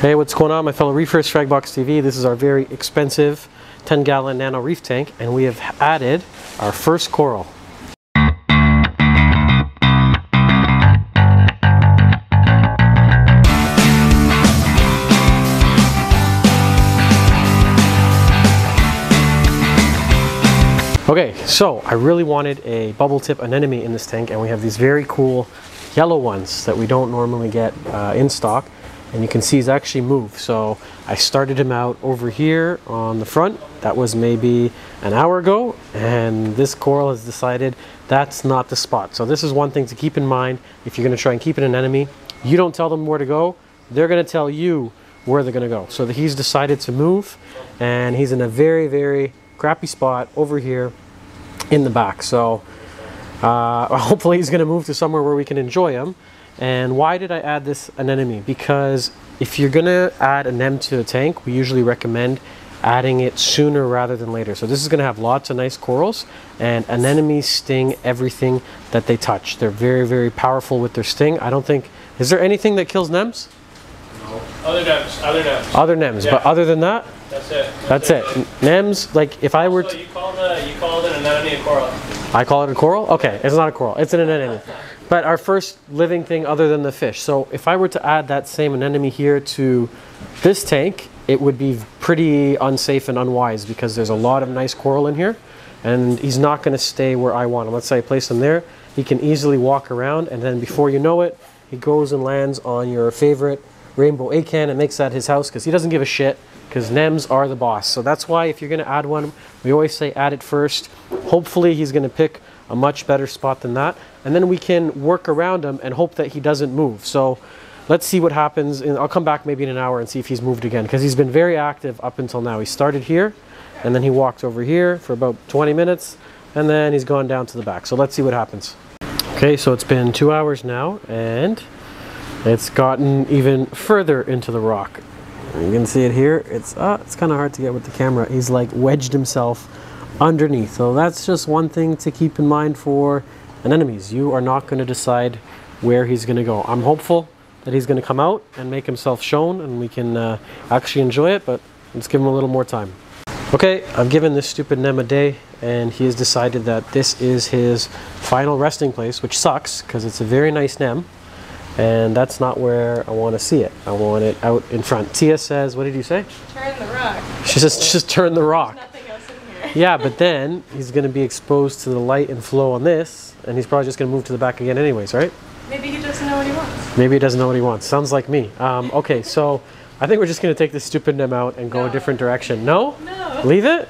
Hey, what's going on, my fellow reefers, Fragbox TV? This is our very expensive 10 gallon nano reef tank, and we have added our first coral. Okay, so I really wanted a bubble tip anemone in this tank, and we have these very cool yellow ones that we don't normally get uh, in stock. And you can see he's actually moved. So I started him out over here on the front. That was maybe an hour ago, and this coral has decided that's not the spot. So this is one thing to keep in mind if you're gonna try and keep an anemone. You don't tell them where to go, they're gonna tell you where they're gonna go. So he's decided to move, and he's in a very, very crappy spot over here in the back. So uh, hopefully he's going to move to somewhere where we can enjoy him. And why did I add this anemone? Because if you're going to add a nem to a tank, we usually recommend adding it sooner rather than later. So this is going to have lots of nice corals and anemones sting everything that they touch. They're very, very powerful with their sting. I don't think, is there anything that kills nems? No. Other nems, other nems. Other nems, Yeah. but other than that, That's it. that's it. Nems, like if I were So to, you called a, you called an anemone a coral. I call it a coral? Okay, it's not a coral, it's an anemone. But our first living thing other than the fish. So if I were to add that same anemone here to this tank, it would be pretty unsafe and unwise because there's a lot of nice coral in here and he's not gonna stay where I want him. Let's say I place him there, he can easily walk around and then before you know it, he goes and lands on your favorite rainbow acan and makes that his house because he doesn't give a shit because NEMs are the boss. So that's why if you're gonna add one, we always say add it first. Hopefully he's gonna pick a much better spot than that. And then we can work around him and hope that he doesn't move. So let's see what happens. And I'll come back maybe in an hour and see if he's moved again because he's been very active up until now. He started here and then he walked over here for about 20 minutes and then he's gone down to the back. So let's see what happens. Okay, so it's been two hours now and it's gotten even further into the rock. You can see it here. It's uh, it's kind of hard to get with the camera. He's like wedged himself underneath. So that's just one thing to keep in mind for anemones. You are not going to decide where he's going to go. I'm hopeful that he's going to come out and make himself shown and we can uh, actually enjoy it, but let's give him a little more time. Okay, I've given this stupid Nem a day and he has decided that this is his final resting place, which sucks because it's a very nice Nem and that's not where I want to see it. I want it out in front. Tia says, what did you say? Turn the rock. She says, just turn the rock. Nothing else in here. Yeah, but then he's going to be exposed to the light and flow on this, and he's probably just going to move to the back again anyways, right? Maybe he doesn't know what he wants. Maybe he doesn't know what he wants. Sounds like me. Um, okay, so I think we're just going to take this stupid nem out and go a different direction. No? No. Leave it?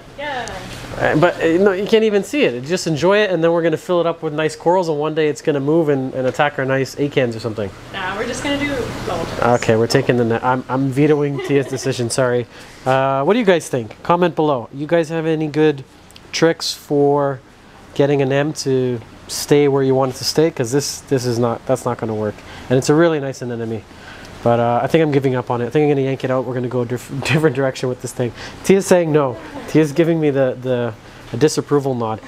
Uh, But uh, no, you can't even see it. Just enjoy it, and then we're going to fill it up with nice corals, and one day it's going to move and, and attack our nice acans or something. Nah, we're just gonna do bubble. Okay, we're taking the. Ne- I'm I'm vetoing Tia's decision. Sorry. Uh, what do you guys think? Comment below. You guys have any good tricks for getting a nem to stay where you want it to stay? Because this this is not that's not going to work. And it's a really nice anemone. But uh, I think I'm giving up on it. I think I'm going to yank it out. We're going to go a diff- different direction with this thing. Tia's saying no. Tia's giving me the the disapproval nod.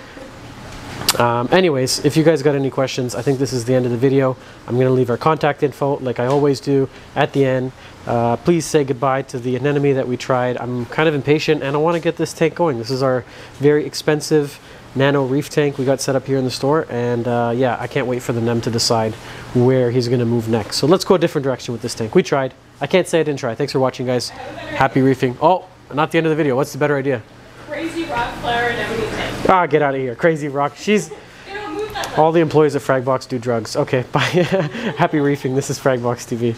Um, anyways, if you guys got any questions, I think this is the end of the video. I'm going to leave our contact info, like I always do, at the end. Uh, please say goodbye to the anemone that we tried. I'm kind of impatient and I want to get this tank going. This is our very expensive nano reef tank we got set up here in the store. And uh, yeah, I can't wait for the NEM to decide where he's going to move next. So let's go a different direction with this tank. We tried. I can't say I didn't try. Thanks for watching, guys. Happy reefing. Oh, not the end of the video. What's the better idea? Crazy rock flower and everything. Ah, get out of here. Crazy Rock. She's... They don't move that much. All the employees at Fragbox do drugs. Okay, bye. Happy reefing. This is Fragbox TV.